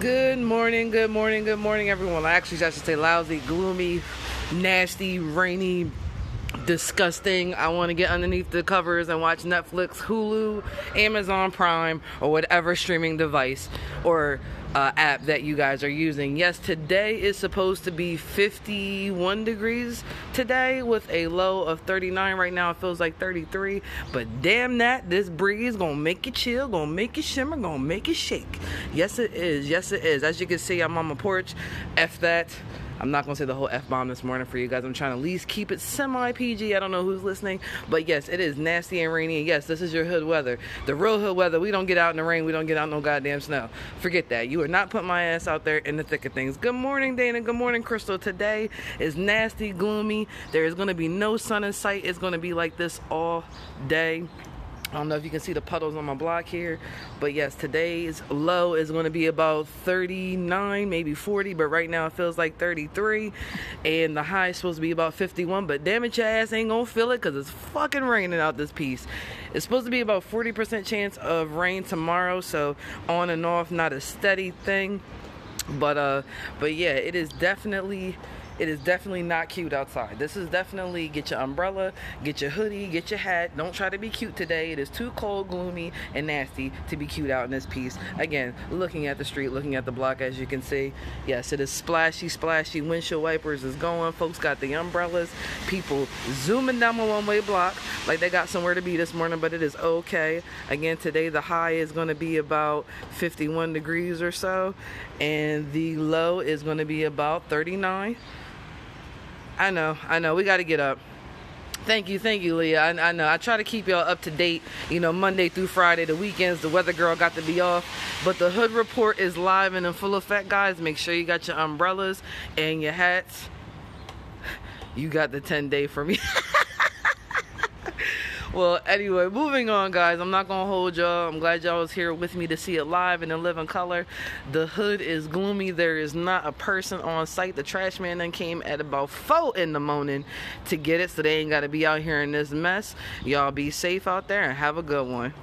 Good morning, good morning, good morning, everyone. Actually, I should say lousy, gloomy, nasty, rainy, disgusting. I want to get underneath the covers and watch Netflix, Hulu, Amazon Prime, or whatever streaming device or uh, app that you guys are using. Yes, today is supposed to be 51 degrees today with a low of 39. Right now it feels like 33, but damn that, this breeze gonna make you chill, gonna make you shimmer, gonna make you shake. Yes, it is. Yes, it is. As you can see, I'm on my porch. F that. I'm not gonna say the whole f bomb this morning for you guys. I'm trying to at least keep it semi PG. I don't know who's listening, but yes, it is nasty and rainy. And yes, this is your hood weather. The real hood weather. We don't get out in the rain. We don't get out no goddamn snow. Forget that. You are not putting my ass out there in the thick of things. Good morning, Dana. Good morning, Crystal. Today is nasty, gloomy. There is gonna be no sun in sight. It's gonna be like this all day. I don't know if you can see the puddles on my block here, but yes, today's low is going to be about 39, maybe 40, but right now it feels like 33, and the high is supposed to be about 51. But damn it, your ass ain't gonna feel it because it's fucking raining out this piece. It's supposed to be about 40% chance of rain tomorrow, so on and off, not a steady thing, but uh, but yeah, it is definitely it is definitely not cute outside. This is definitely get your umbrella, get your hoodie, get your hat. Don't try to be cute today. It is too cold, gloomy, and nasty to be cute out in this piece. Again, looking at the street, looking at the block, as you can see. Yes, it is splashy, splashy. Windshield wipers is going. Folks got the umbrellas. People zooming down my one-way block like they got somewhere to be this morning, but it is okay. Again, today the high is going to be about 51 degrees or so, and the low is going to be about 39. I know, I know. We got to get up. Thank you, thank you, Leah. I, I, know. I try to keep y'all up to date, you know, Monday through Friday. The weekends, the weather girl got to be off. But the hood report is live and in full effect, guys. Make sure you got your umbrellas and your hats. You got the 10 day for me. well, anyway, moving on, guys. I'm not gonna hold y'all. I'm glad y'all was here with me to see it live and in living color. The hood is gloomy. There is not a person on site. The trash man then came at about four in the morning to get it, so they ain't gotta be out here in this mess. Y'all be safe out there and have a good one.